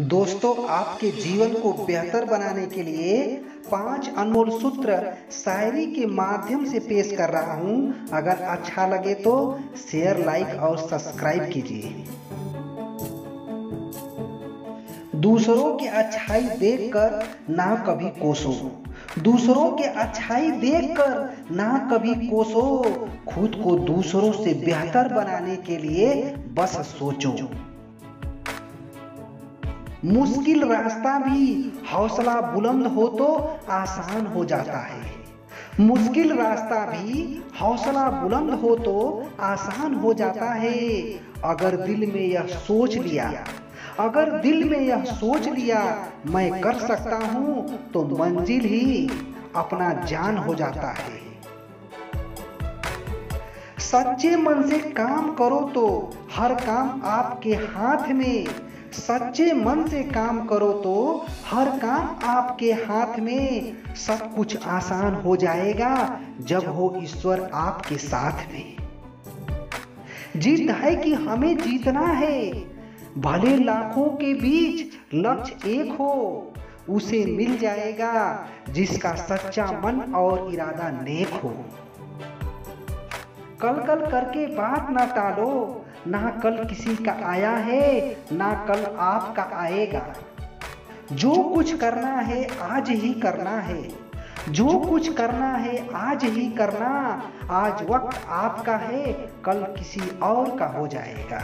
दोस्तों, आपके जीवन को बेहतर बनाने के लिए पाँच अनमोल सूत्र शायरी के माध्यम से पेश कर रहा हूँ। अगर अच्छा लगे तो शेयर लाइक और सब्सक्राइब कीजिए। दूसरों की अच्छाई देखकर ना कभी कोसो। दूसरों के अच्छाई देखकर ना कभी कोसो। खुद को दूसरों से बेहतर बनाने के लिए बस सोचो। मुश्किल रास्ता भी हौसला बुलंद हो तो आसान हो जाता है। मुश्किल रास्ता भी हौसला बुलंद हो तो आसान हो जाता है। अगर दिल में यह सोच लिया, अगर दिल में यह सोच लिया, मैं कर सकता हूँ तो मंजिल ही अपना जान हो जाता है। सच्चे मन से काम करो तो हर काम आपके हाथ में। सच्चे मन से काम करो तो हर काम आपके हाथ में। सब कुछ आसान हो जाएगा जब हो ईश्वर आपके साथ में। जीत है कि हमें जीतना है। भले लाखों के बीच लक्ष्य एक हो, उसे मिल जाएगा जिसका सच्चा मन और इरादा नेक हो। कल कल करके बात ना टालो। ना कल किसी का आया है, ना कल आपका आएगा। जो कुछ करना है, आज ही करना है। जो कुछ करना है, आज ही करना। आज वक्त आपका है, कल किसी और का हो जाएगा।